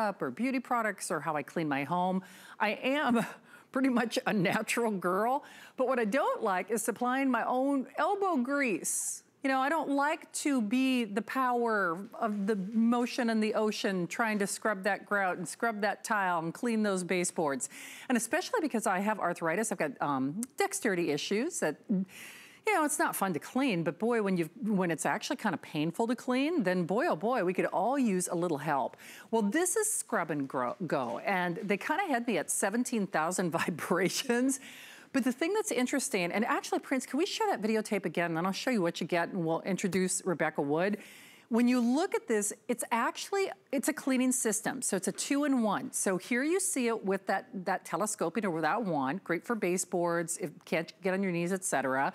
up or beauty products or how I clean my home. I am pretty much a natural girl, but what I don't like is supplying my own elbow grease. You know, I don't like to be the power of the motion in the ocean trying to scrub that grout and scrub that tile and clean those baseboards. And especially because I have arthritis, I've got um, dexterity issues that you know, it's not fun to clean, but boy, when you when it's actually kind of painful to clean, then boy, oh boy, we could all use a little help. Well, this is Scrub and Go, and they kind of had me at 17,000 vibrations. But the thing that's interesting, and actually, Prince, can we show that videotape again? And then I'll show you what you get, and we'll introduce Rebecca Wood. When you look at this, it's actually, it's a cleaning system. So it's a two-in-one. So here you see it with that, that telescoping or without wand, great for baseboards, if can't get on your knees, etc.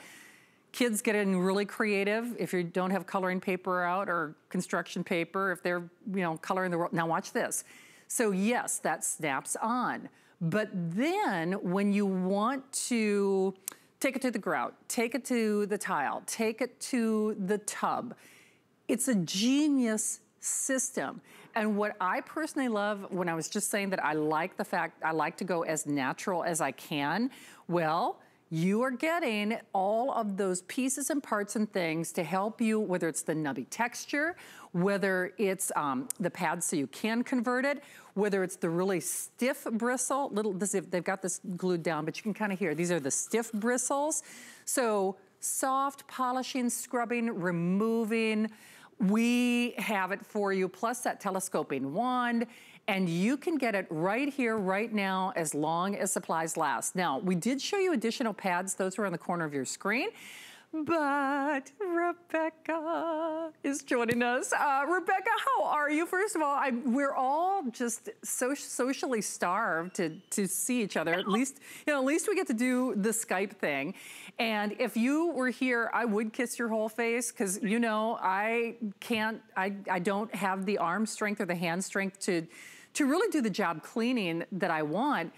Kids getting really creative if you don't have coloring paper out or construction paper, if they're, you know, coloring the world. Now watch this. So yes, that snaps on. But then when you want to take it to the grout, take it to the tile, take it to the tub, it's a genius system. And what I personally love, when I was just saying that I like the fact, I like to go as natural as I can, well, you are getting all of those pieces and parts and things to help you, whether it's the nubby texture, whether it's um, the pad so you can convert it, whether it's the really stiff bristle, little, this, they've got this glued down, but you can kind of hear, these are the stiff bristles. So soft, polishing, scrubbing, removing, we have it for you, plus that telescoping wand and you can get it right here, right now, as long as supplies last. Now, we did show you additional pads. Those were on the corner of your screen. But Rebecca is joining us. Uh, Rebecca, how are you? First of all, I, we're all just so socially starved to, to see each other. At least, you know, at least we get to do the Skype thing. And if you were here, I would kiss your whole face because, you know, I can't, I, I don't have the arm strength or the hand strength to to really do the job cleaning that I want,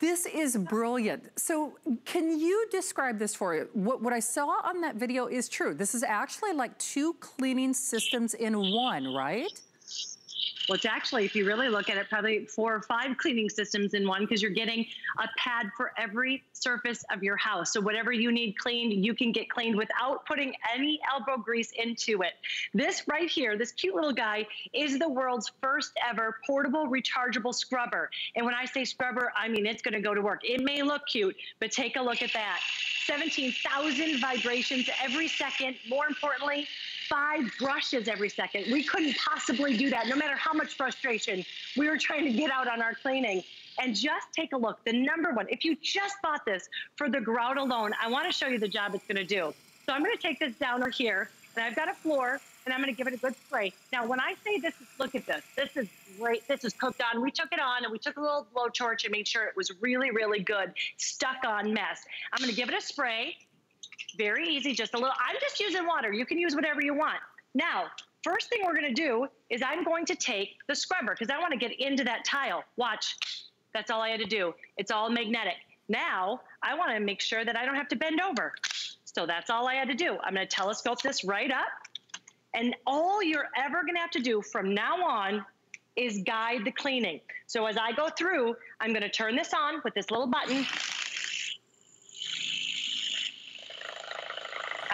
this is brilliant. So can you describe this for you? What, what I saw on that video is true. This is actually like two cleaning systems in one, right? Well, it's actually, if you really look at it, probably four or five cleaning systems in one because you're getting a pad for every surface of your house. So whatever you need cleaned, you can get cleaned without putting any elbow grease into it. This right here, this cute little guy, is the world's first ever portable rechargeable scrubber. And when I say scrubber, I mean it's gonna go to work. It may look cute, but take a look at that. 17,000 vibrations every second. More importantly, five brushes every second. We couldn't possibly do that, no matter how much frustration we were trying to get out on our cleaning. And just take a look. The number one, if you just bought this for the grout alone, I wanna show you the job it's gonna do. So I'm gonna take this down over here, and I've got a floor, and I'm gonna give it a good spray. Now, when I say this, look at this. This is great. This is cooked on. We took it on, and we took a little blowtorch and made sure it was really, really good, stuck on mess. I'm gonna give it a spray. Very easy, just a little. I'm just using water. You can use whatever you want. Now, first thing we're gonna do is I'm going to take the scrubber because I wanna get into that tile. Watch, that's all I had to do. It's all magnetic. Now, I wanna make sure that I don't have to bend over. So that's all I had to do. I'm gonna telescope this right up. And all you're ever gonna have to do from now on is guide the cleaning. So as I go through, I'm gonna turn this on with this little button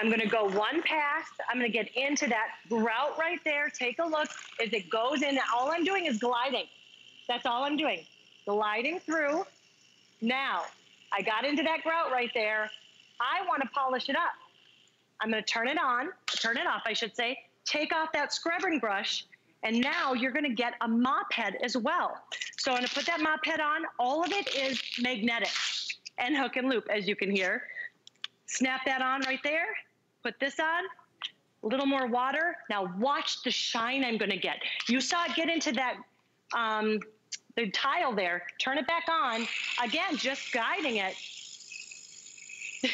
I'm gonna go one pass. I'm gonna get into that grout right there. Take a look as it goes in. All I'm doing is gliding. That's all I'm doing. Gliding through. Now, I got into that grout right there. I wanna polish it up. I'm gonna turn it on, turn it off, I should say. Take off that scrubbing brush, and now you're gonna get a mop head as well. So I'm gonna put that mop head on. All of it is magnetic and hook and loop, as you can hear. Snap that on right there. Put this on, a little more water. Now watch the shine I'm gonna get. You saw it get into that, um, the tile there. Turn it back on. Again, just guiding it.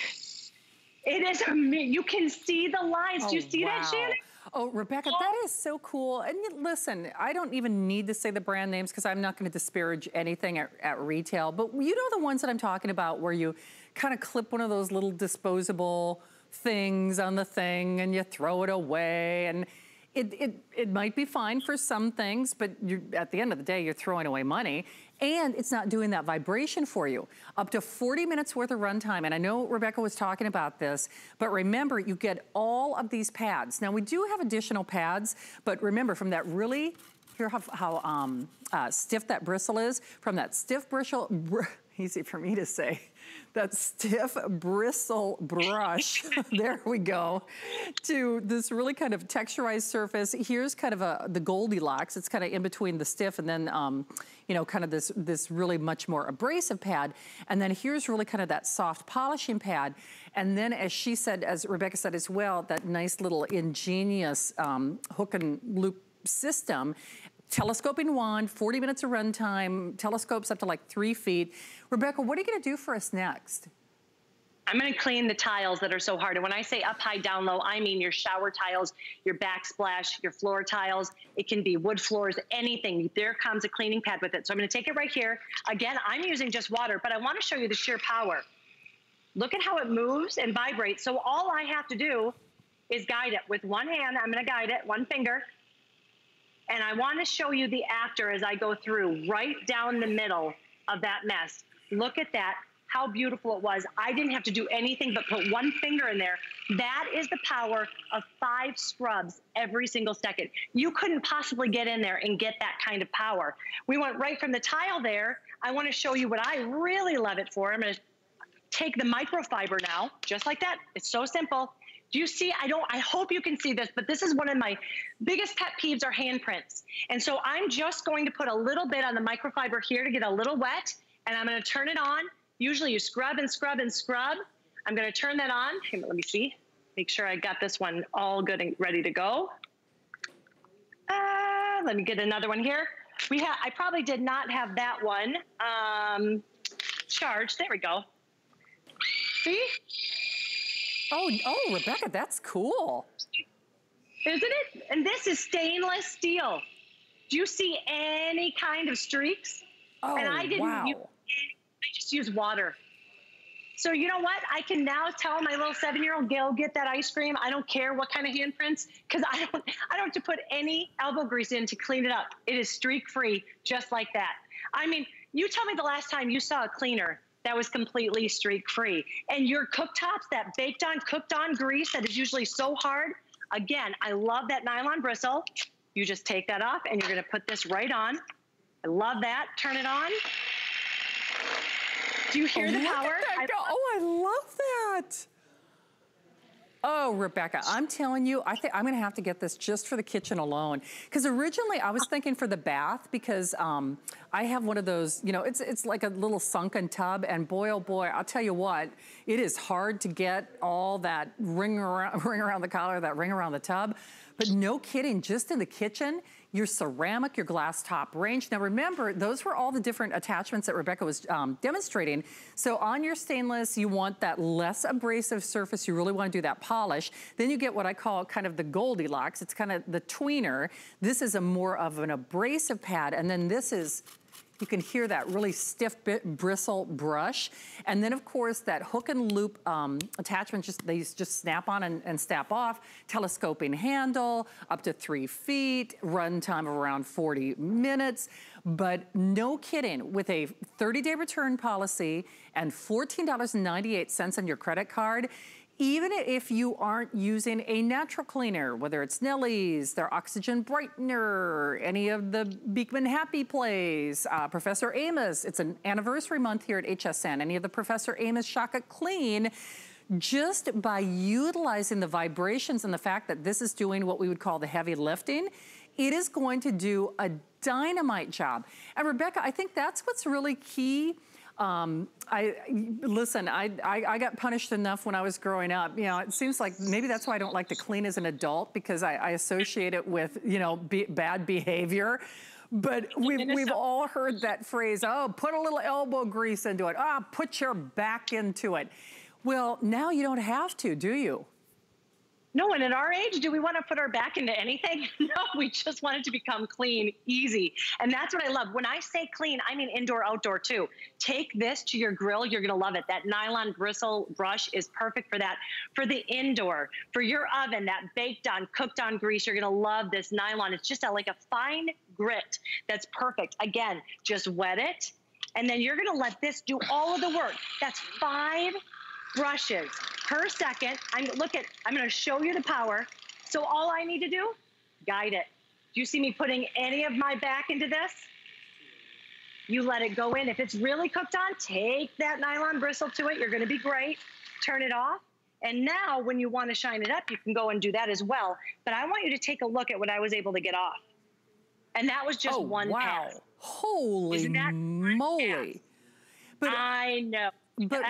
it is, you can see the lines. Oh, Do you oh, see wow. that, Shannon? Oh, Rebecca, that is so cool. And listen, I don't even need to say the brand names because I'm not going to disparage anything at, at, retail. But you know the ones that I'm talking about where you kind of clip one of those little disposable things on the thing and you throw it away. And it, it, it might be fine for some things, but at the end of the day, you're throwing away money and it's not doing that vibration for you. Up to 40 minutes worth of runtime, and I know Rebecca was talking about this, but remember, you get all of these pads. Now, we do have additional pads, but remember, from that really, hear how, how um, uh, stiff that bristle is? From that stiff bristle, br easy for me to say, that stiff bristle brush, there we go, to this really kind of texturized surface. Here's kind of a, the Goldilocks. It's kind of in between the stiff and then, um, you know, kind of this, this really much more abrasive pad. And then here's really kind of that soft polishing pad. And then as she said, as Rebecca said as well, that nice little ingenious um, hook and loop system telescoping wand, 40 minutes of runtime, telescopes up to like three feet. Rebecca, what are you gonna do for us next? I'm gonna clean the tiles that are so hard. And when I say up high, down low, I mean your shower tiles, your backsplash, your floor tiles. It can be wood floors, anything. There comes a cleaning pad with it. So I'm gonna take it right here. Again, I'm using just water, but I wanna show you the sheer power. Look at how it moves and vibrates. So all I have to do is guide it with one hand. I'm gonna guide it, one finger. And I want to show you the after as I go through right down the middle of that mess. Look at that, how beautiful it was. I didn't have to do anything but put one finger in there. That is the power of five scrubs every single second. You couldn't possibly get in there and get that kind of power. We went right from the tile there. I want to show you what I really love it for. I'm to take the microfiber now, just like that. It's so simple. Do you see? I don't, I hope you can see this, but this is one of my biggest pet peeves are handprints. And so I'm just going to put a little bit on the microfiber here to get a little wet, and I'm gonna turn it on. Usually you scrub and scrub and scrub. I'm gonna turn that on. Hey, let me see. Make sure I got this one all good and ready to go. Uh, let me get another one here. We have, I probably did not have that one um, charged. There we go. Oh, oh, Rebecca, that's cool. Isn't it? And this is stainless steel. Do you see any kind of streaks? Oh, and I oh, didn't wow. use, I just use water. So you know what? I can now tell my little seven-year-old Gail, get that ice cream. I don't care what kind of handprints, because I don't I don't have to put any elbow grease in to clean it up. It is streak-free, just like that. I mean, you tell me the last time you saw a cleaner that was completely streak free. And your cooktops, that baked on, cooked on grease that is usually so hard. Again, I love that nylon bristle. You just take that off and you're gonna put this right on. I love that. Turn it on. Do you hear oh, the power? I, oh, I love that. Oh, Rebecca, I'm telling you, I think I'm gonna have to get this just for the kitchen alone. Because originally I was thinking for the bath because um, I have one of those, you know, it's, it's like a little sunken tub and boy, oh boy, I'll tell you what, it is hard to get all that ring around, ring around the collar, that ring around the tub. But no kidding, just in the kitchen, your ceramic, your glass top range. Now remember, those were all the different attachments that Rebecca was um, demonstrating. So on your stainless, you want that less abrasive surface. You really want to do that polish. Then you get what I call kind of the Goldilocks. It's kind of the tweener. This is a more of an abrasive pad. And then this is you can hear that really stiff bristle brush. And then of course that hook and loop um, attachment, just they just snap on and, and snap off. Telescoping handle, up to three feet, run time of around 40 minutes. But no kidding, with a 30-day return policy and $14.98 on your credit card, even if you aren't using a natural cleaner, whether it's Nellie's, their Oxygen Brightener, any of the Beekman Happy Place, uh, Professor Amos, it's an anniversary month here at HSN, any of the Professor Amos Shaka Clean, just by utilizing the vibrations and the fact that this is doing what we would call the heavy lifting, it is going to do a dynamite job. And Rebecca, I think that's what's really key um, I listen. I, I, I got punished enough when I was growing up. You know, it seems like maybe that's why I don't like to clean as an adult because I, I associate it with you know be, bad behavior. But we've, we've all heard that phrase, oh, put a little elbow grease into it. Ah, oh, put your back into it. Well, now you don't have to, do you? No, and at our age, do we want to put our back into anything? No, we just want it to become clean, easy. And that's what I love. When I say clean, I mean indoor, outdoor too. Take this to your grill. You're going to love it. That nylon bristle brush is perfect for that. For the indoor, for your oven, that baked on, cooked on grease, you're going to love this nylon. It's just a, like a fine grit that's perfect. Again, just wet it. And then you're going to let this do all of the work. That's five brushes per second. I'm look at, I'm gonna show you the power. So all I need to do, guide it. Do you see me putting any of my back into this? You let it go in. If it's really cooked on, take that nylon bristle to it. You're gonna be great. Turn it off. And now when you wanna shine it up, you can go and do that as well. But I want you to take a look at what I was able to get off. And that was just oh, one wow. pass. Holy moly. But I know. But